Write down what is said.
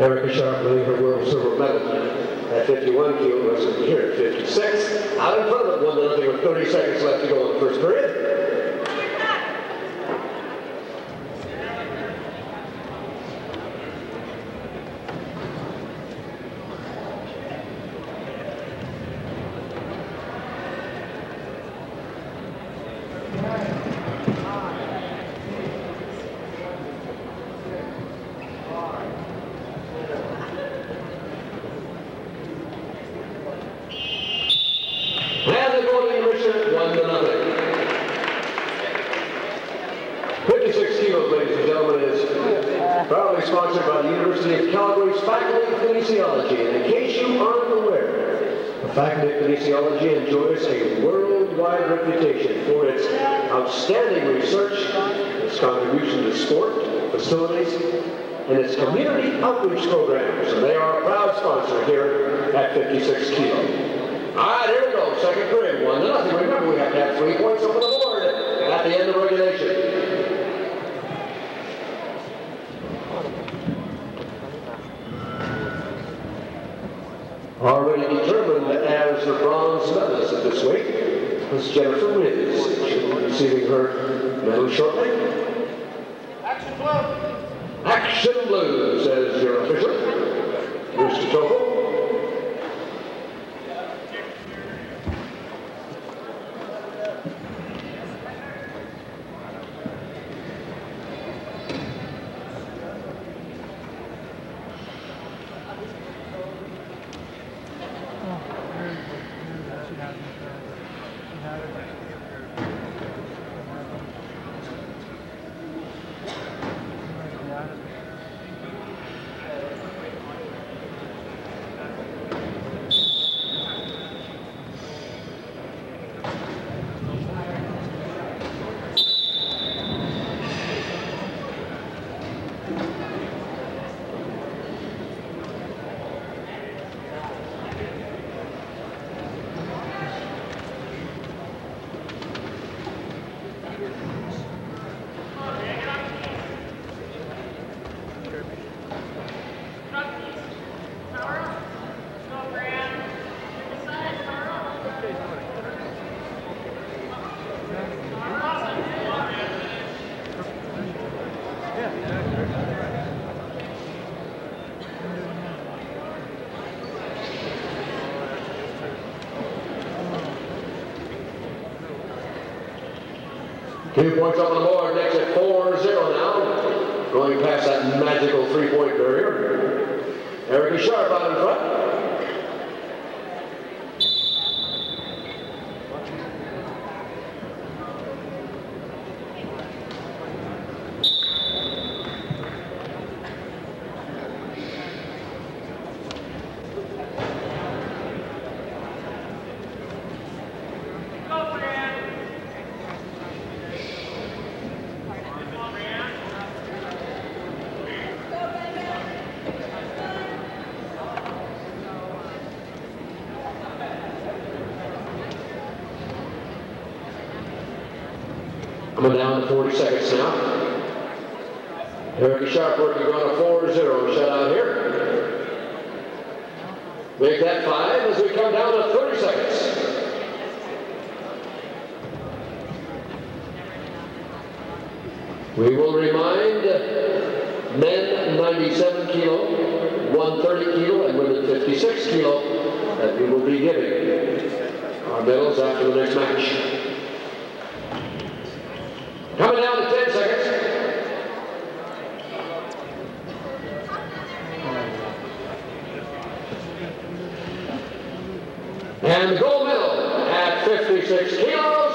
Erica Sharp winning her world silver medal at 51 kilo wrestling here at 56. Out in front of one with 30 seconds left to go in the first period. And the golden intermission, one to nothing. 56 kilos, ladies and gentlemen, is proudly sponsored by the University of Calgary's Faculty of Kinesiology. And in case you aren't aware, the Faculty of Kinesiology enjoys a worldwide reputation for its outstanding research, its contribution to sport, facilities, and its community outreach programs. And they are a proud sponsor here at 56 kilo. All right, here we go. Second period, one to nothing. Remember, we have to have three points over the board at the end of regulation. The bronze medalist of this week was Jennifer Riz. She'll be receiving her medal shortly. Action blue. Action Blue, says your official. Two points on the board, next at 4-0 now. Going past that magical three-point barrier. Erica Sharp out in front. Coming down to 40 seconds now. Erica Sharp working on a 4-0 shutout here. Make that five as we come down to 30 seconds. We will remind men 97 kilo, 130 kilo, and women 56 kilo that we will be giving our medals after the next match. Coming down to 10 seconds. And the gold medal at 56 kilos